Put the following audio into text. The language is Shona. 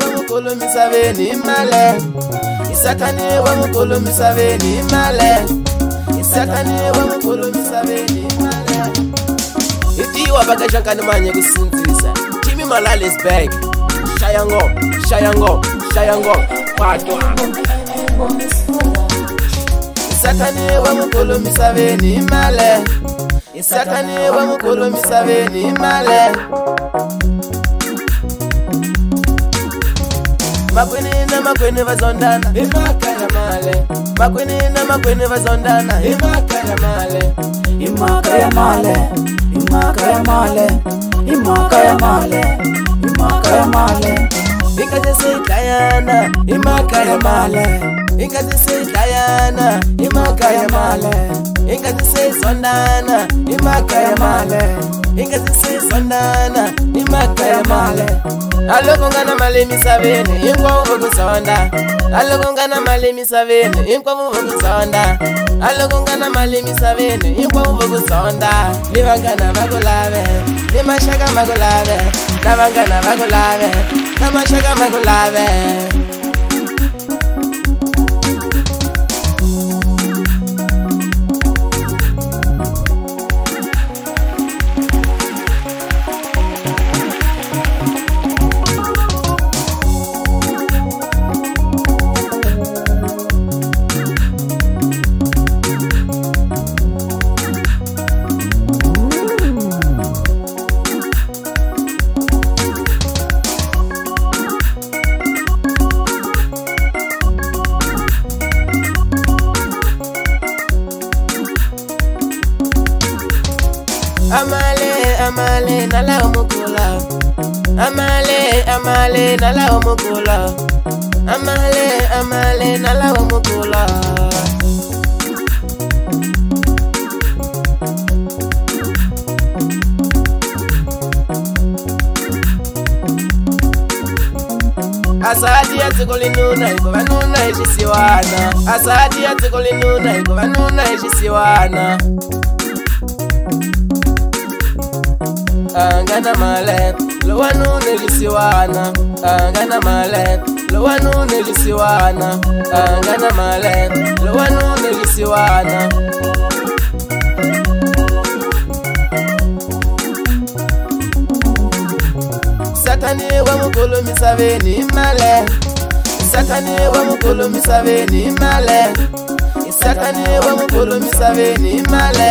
wamukolomisa bene imale isakane wamukolomisa bene imale isakane wamukolomisa bene imale itiwa bakashakani manye kusinzisa timi malalesbag shayango shayango shayango patwa isakane wamukolomisa bene imale isakani we mukulumisa veni male makwini na makwini vazondana hi mhaka ya male makwini na makwini vazondana hi mhaka ya male hi mhaka ya male hi mhaka ya male hi mhaka ya male hi mhaka ya male hi kacesi dlayana hi mhaka ya male, imaka ya male. Imaka ya male ingazi sidlayana imakaya male ingazi sizondana imakaya male ingazi sizondana imakaya male naloko ngana male emisaveni hinkwavo vakuzonda naloko ngana male emisaveni hinkwavo vakuzonda naloko ngana male emisaveni hinkwavo vakuzonda ni vangana va ku lave ni maxaka ma ku lave na vangana va ku lave na maxaka ma ku lave amale amale nala omukola amale amale nala omukola amale amale nala omukola. asati ya tsiko linuna ikuva nuna ixisiwana asati ya tsiko linuna ikuva nuna ixisiwana anga na malek lowanu nelisiwana anga na malek lowanu nelisiwana anga na malek lowanu nelisiwana satani wa mukolo misaveni male satani wa mukolo misaveni male satani wa mukolo misaveni male